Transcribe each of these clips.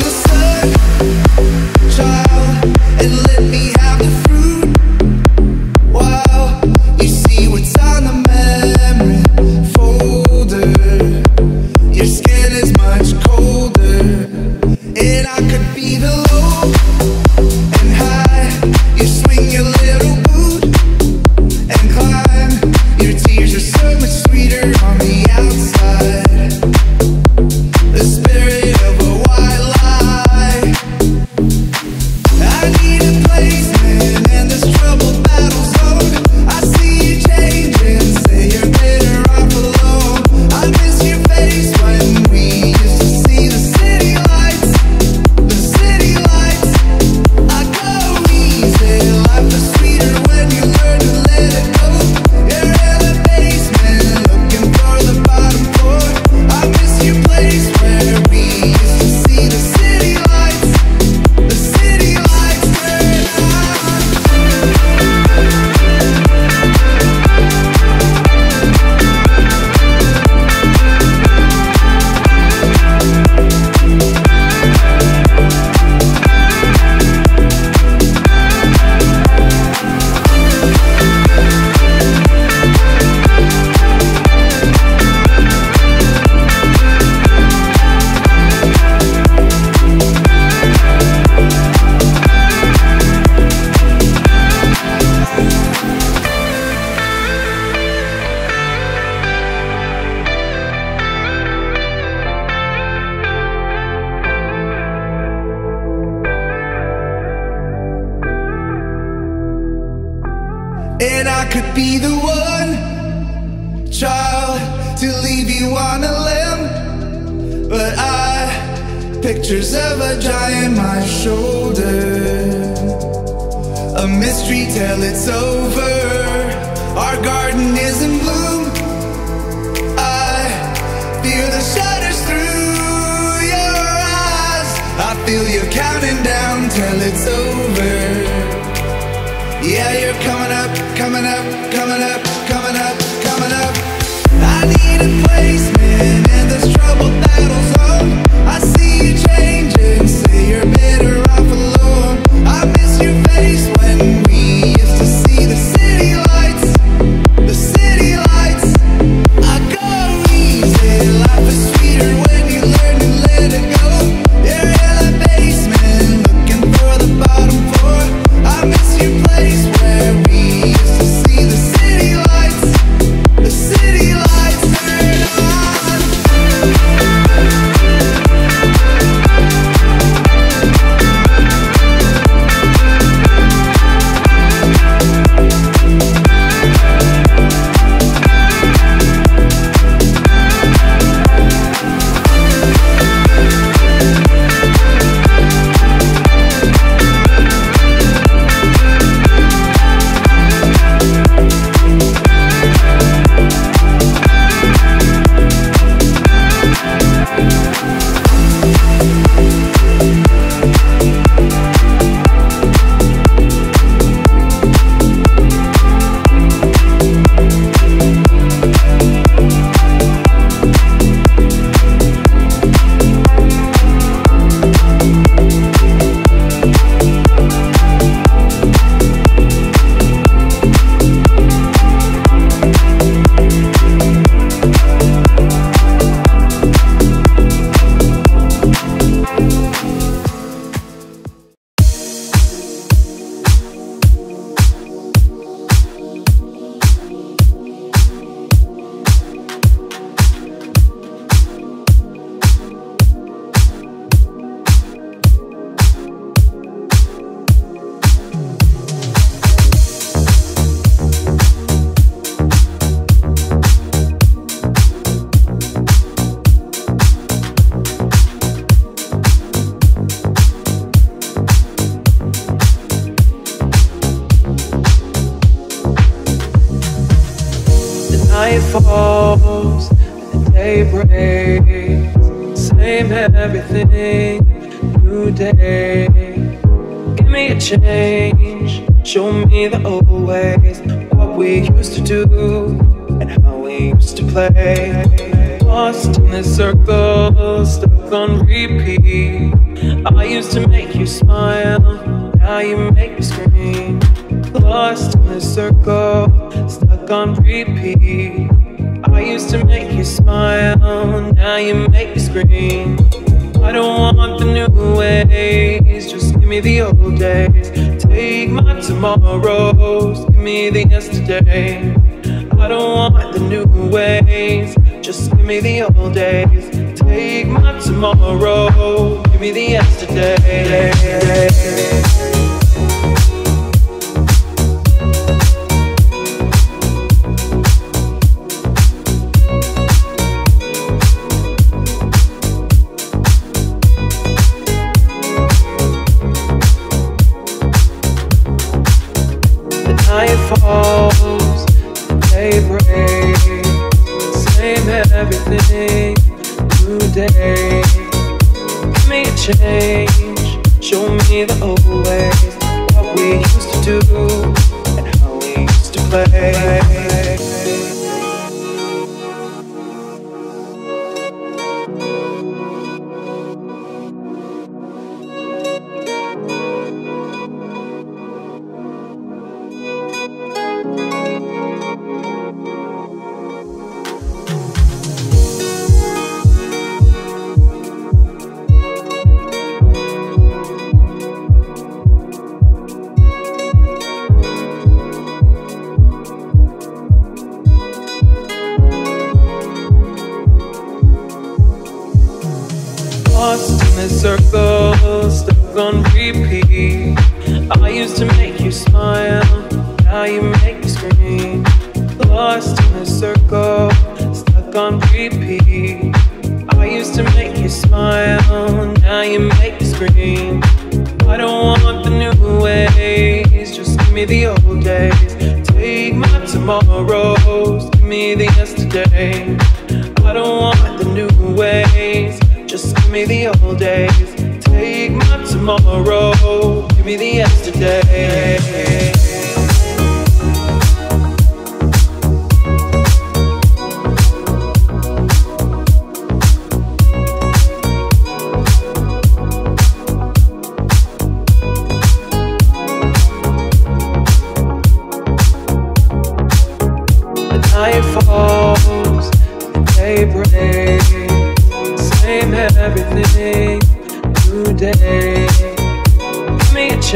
the sun, child, and live. And I could be the one child to leave you on a limb. But I, pictures of a giant my shoulder. A mystery till it's over. Our garden is in bloom. I feel the shutters through your eyes. I feel you counting down till it's over. Coming up, coming up, coming up, coming up. I need a placement in this troubled night falls, and the day breaks. Same everything, new day. Give me a change, show me the old ways. What we used to do, and how we used to play. Lost in this circle, stuck on repeat. I used to make you smile, now you make me scream. Lost in this circle, stuck on repeat. I used to make you smile, now you make me scream. I don't want the new ways, just give me the old days. Take my tomorrows, give me the yesterday. I don't want the new ways, just give me the old days. Take my tomorrow, give me the yesterday. Everything, new day. Give me a change, show me the old ways, what we used to do, and how we used to play. Lost in this circle, stuck on repeat. I used to make you smile, now you make me scream. Lost in this circle, stuck on repeat. I used to make you smile, now you make me scream. I don't want the new ways, just give me the old days. Take my tomorrows, give me the yesterday. I don't want the new ways. Give me the old days. Take my tomorrow. Give me the yesterday.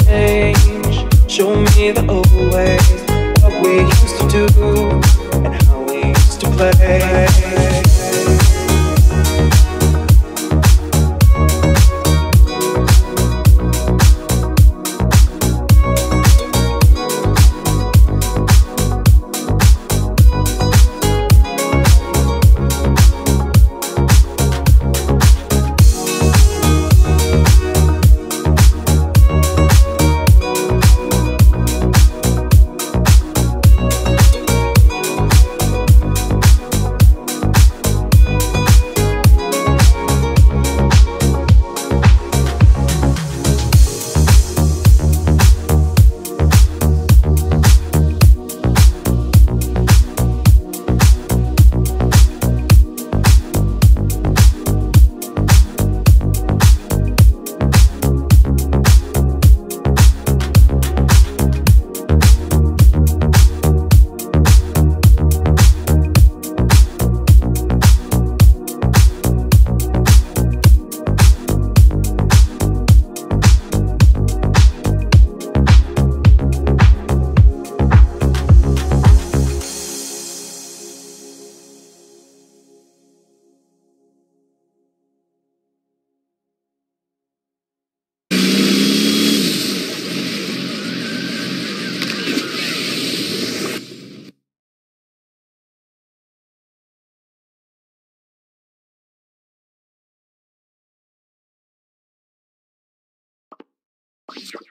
Change, show me the old ways, what we used to do, and how we used to play. you